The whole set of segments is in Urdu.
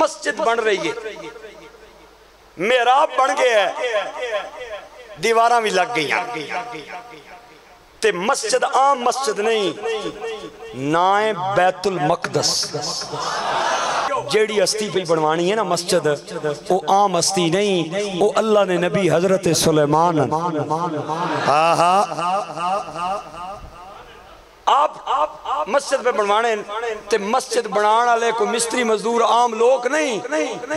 مسجد بن رہی ہے۔ محراب بن گیا ہے۔ دیواراں بھی لگ گئی تے مسجد عام مسجد نہیں، نائیں بیت المقدس۔ جیڑی ہستی پہ بنوانی ہے نا مسجد وہ عام ہستی نہیں وہ اللہ نے نبی حضرت سلیمان۔ ہاں ہاں آپ مسجد پہ بنوانے، تے مسجد بنان والے کوئی مستری مزدور عام لوگ نہیں،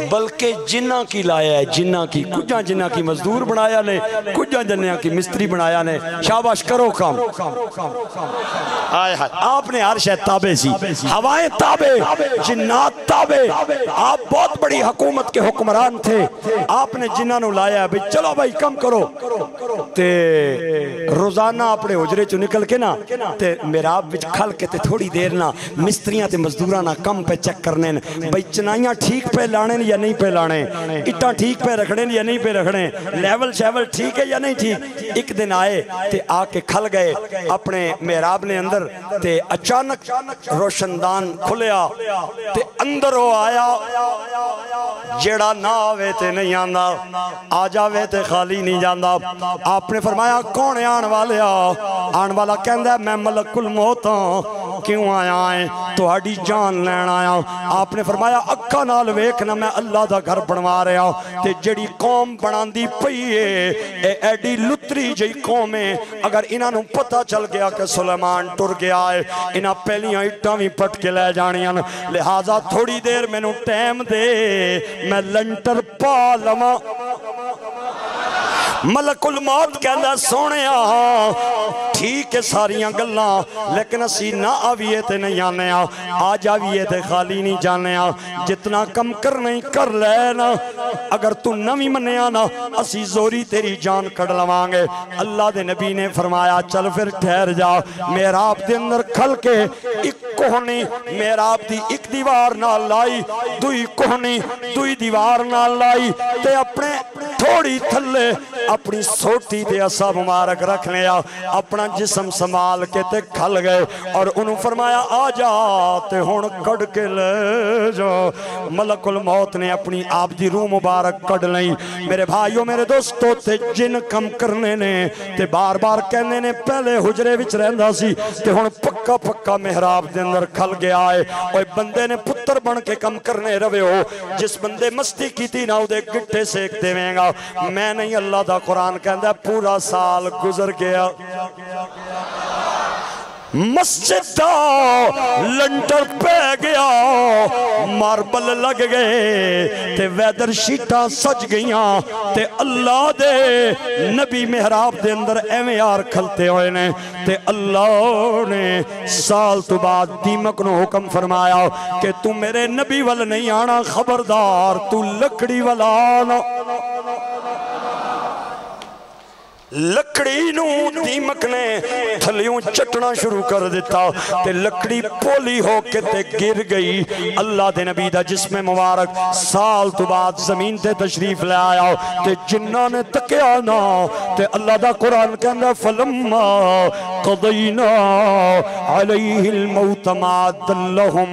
بلکہ جنہ کی لایا ہے، جنہ کی کجا جنہ کی مزدور بنایا نے کجا جنہ کی مستری بنایا نے۔ شاباش کرو کام۔ آپ نے ہر شاید تابع سی، ہوائیں تابع، جنات تابع۔ آپ بہت بڑی حکومت کے حکمران تھے۔ آپ نے جنہ نو لایا ہے، بھئی چلو بھائی کم کرو۔ تے روزانہ اپنے حجرے چو نکل کے نا، تے میرے میراب بچ کھل کے تے تھوڑی دیر نا مستریاں تے مزدوراں نا کم پہ چیک کرنے بھئی چنائیاں ٹھیک پہ لانے یا نہیں پہ لانے؟ اٹھا ٹھیک پہ رکھنے یا نہیں پہ رکھنے؟ لیول شیول ٹھیک ہے یا نہیں ٹھیک؟ ایک دن آئے تے آ کے کھل گئے اپنے میراب نے اندر تے اچانک روشندان کھلیا تے اندر ہو آیا جیڑا نہ آوے تے نہیں آندا، آ جاوے تے خالی نہیں جاندا۔ آپ نے فرمایا، کون ہے آن والے؟ آن والا کہندہ ہے، میں ملک الموت ہوں کیوں آیا آئیں تو ہڈی جان لین آیا۔ آپ نے فرمایا اکھا نال ویکھنا میں اللہ دا گھر بنوا رہا تے جڑی قوم بنان دی پئیے اے ایڈی لتری جئی قوم ہے۔ اگر انہاں نو پتہ چل گیا کہ سلیمان ٹر گیا ہے، انہاں پہلیاں اٹھاں بھی پٹ کے لے جانیاں لہٰذا تھوڑی دیر میں نو ٹیم دے، میں لنٹر پا لما ملک الموت کہندہ سونے آہاں ٹھیک ہے ساریاں گلنا لیکن اسی نہ آویے تے نہیں آنے آ، آج آویے تے خالی نہیں جانے آ، جتنا کم کر نہیں کر لینا اگر تو نمی منے آنا اسی زوری تیری جان کڑ لوانگے اللہ دے نبی نے فرمایا، چل پھر ٹھہر جا۔ میرا آپ دے اندر کھل کے ایک کوہنی میرا آپ دی ایک دیوار نہ لائی، دوئی کوہنی، دوئی دیوار نہ لائی۔ تے اپنے تھوڑی تھلے اپنی سوٹی تے اسا مبارک رکھ لیا اپنا جسم سمال کے تے کھل گئے۔ اور انہوں فرمایا، آ جا تے ہون کڑ کے لے جا۔ ملک الموت نے اپنی آپ دی روح مبارک کڑ لئی۔ میرے بھائیوں میرے دوستو، تے جن کم کرنے نے، تے بار بار کہنے نے، پہلے حجرے وچ رہندہ سی، تے ہون پکا پکا محراب دے اندر کھل گیا ہے۔ اور بندے نے پتر بن کے کم کرنے روے ہو جس بندے مستی کی تھی نہ دے گٹھے سیکھ دے میں گا میں نہیں، اللہ دا قرآن کہندہ پورا سال گزر گیا۔ مسجد دا لنٹر پہ گیا، ماربل لگ گئے، تے ویدر شیٹاں سج گئیاں، تے اللہ دے نبی محراب دے اندر ایویں یار کھلتے ہوئے نے، تے اللہ نے سال تو بعد دیمک نو حکم فرمایا کہ تو میرے نبی وال نہیں آنا، خبردار، تو لکڑی والا آنا۔ لکڑی نو دیمک نے تھلیوں چٹنا شروع کر دیتا تے لکڑی پولی ہو کے تے گر گئی۔ اللہ دے نبی دا جسم مبارک سال تو بعد زمین تے تشریف لے آیا تے جنہ نے تکیا نا تے اللہ دا قرآن کہندہ فلما قضینا علیہ الموت ما دلہم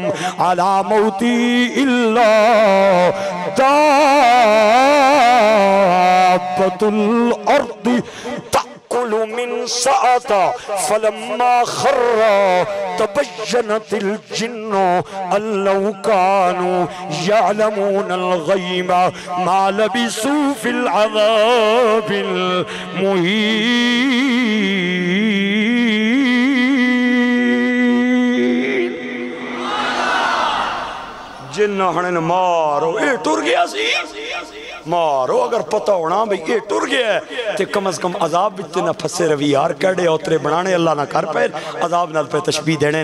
علا موتی اللہ دابت الارض ساعتا فلما خر تبجنت الجن أن لو كانوا يعلمون الغيب ما لبسوا في العذاب المهين. جن ہنے مارو اے ٹر گیا سی مارو اگر پتہ ہونا بھئی یہ ٹر گیا ہے تے کم از کم عذاب بچتے نہ پھسے روی یار کڑے اوترے بنانے، اللہ نہ کر پہ عذاب نہ پہ تشبیح دینے